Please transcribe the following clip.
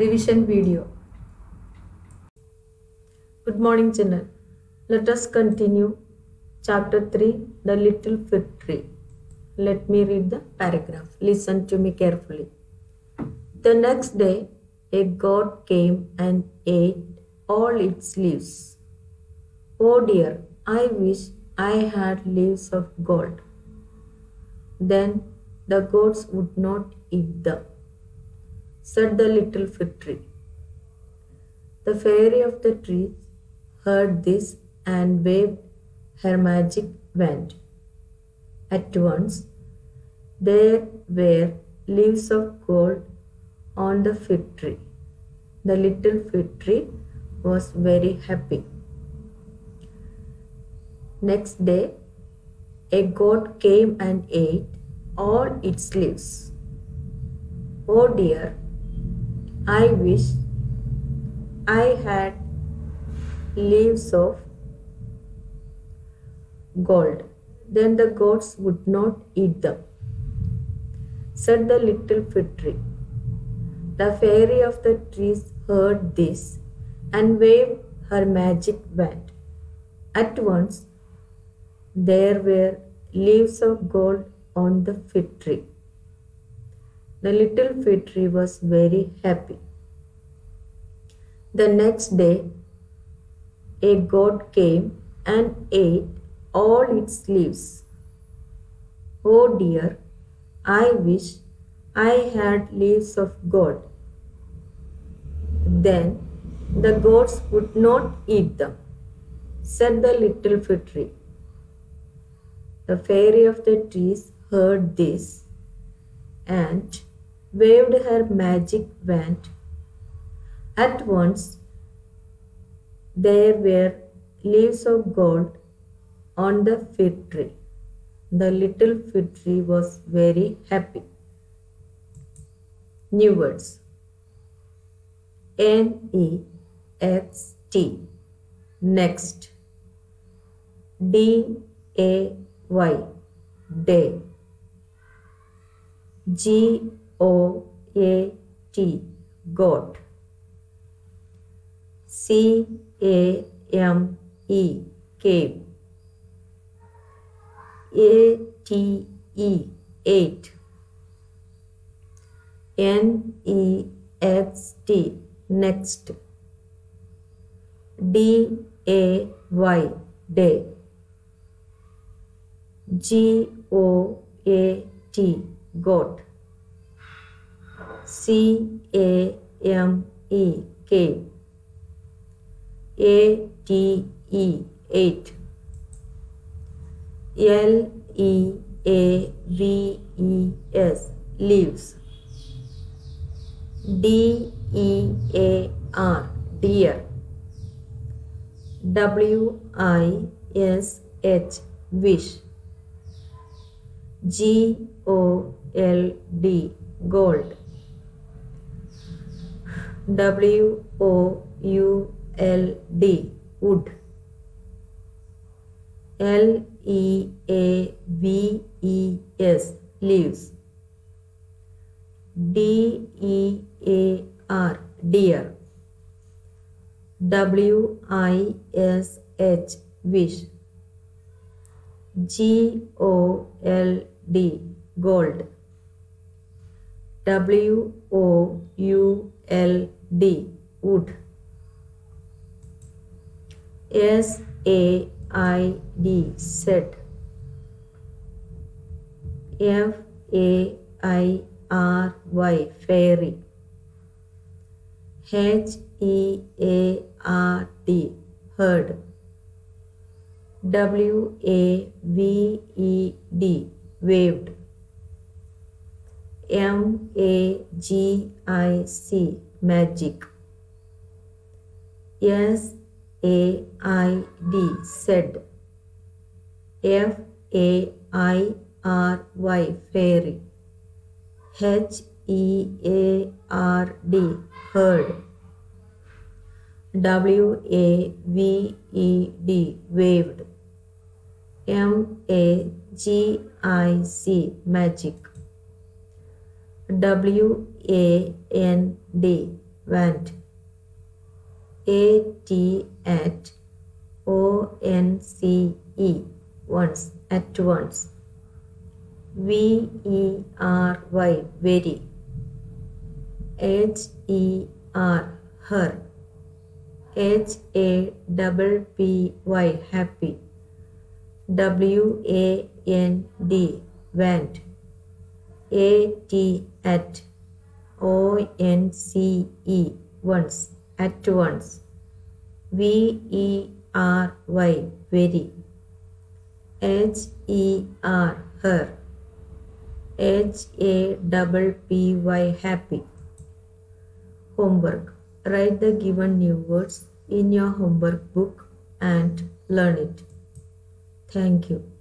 revision video. Good morning, children. Let us continue chapter 3 The Little Fig Tree. Let me read the paragraph. Listen to me carefully. The next day, a goat came and ate all its leaves. Oh dear, I wish I had leaves of gold. Then the goats would not eat them, said the little fig tree. The fairy of the trees heard this and waved her magic wand. At once, there were leaves of gold on the fig tree. The little fig tree was very happy. Next day, a goat came and ate all its leaves. Oh dear, I wish I had leaves of gold. Then the goats would not eat them, said the little fig tree. The fairy of the trees heard this and waved her magic wand. At once, there were leaves of gold on the fig tree. The little fig tree was very happy. The next day, a goat came and ate all its leaves. Oh dear, I wish I had leaves of gold. Then the goats would not eat them, said the little fig tree. The fairy of the trees heard this and waved her magic wand. At once there were leaves of gold on the fig tree. The little fig tree was very happy. New words N E X T Next D A Y Day G O A T Goat C A M E. Cave A T E Ate. N E X T. Next. D A Y. Day. G O A T. Goat C A M E K. A T E Ate. L E A V E S. Leaves. D E A R. Dear. W I S H. Wish. G O L D. Gold W O U L D Would. L E A V E S Leaves. D E A R Dear. W I S H Wish G O L D Gold. W O U L D Would. S A I D Set. F A I R Y Fairy. H E A R D W A V E D Waved. M A G I C Magic. S A I D Said F A I R Y Fairy. H E A R D. Heard W A V E D. Waved. M A G I C. Magic W A N D went. A T at O N C E once at once. V E R Y very. H E R her. H A double P Y happy. W A N D went. A T at O N C E once at once. V E R Y very. H E R her. H A double P Y happy. Homework. Write the given new words in your homework book and learn it. Thank you.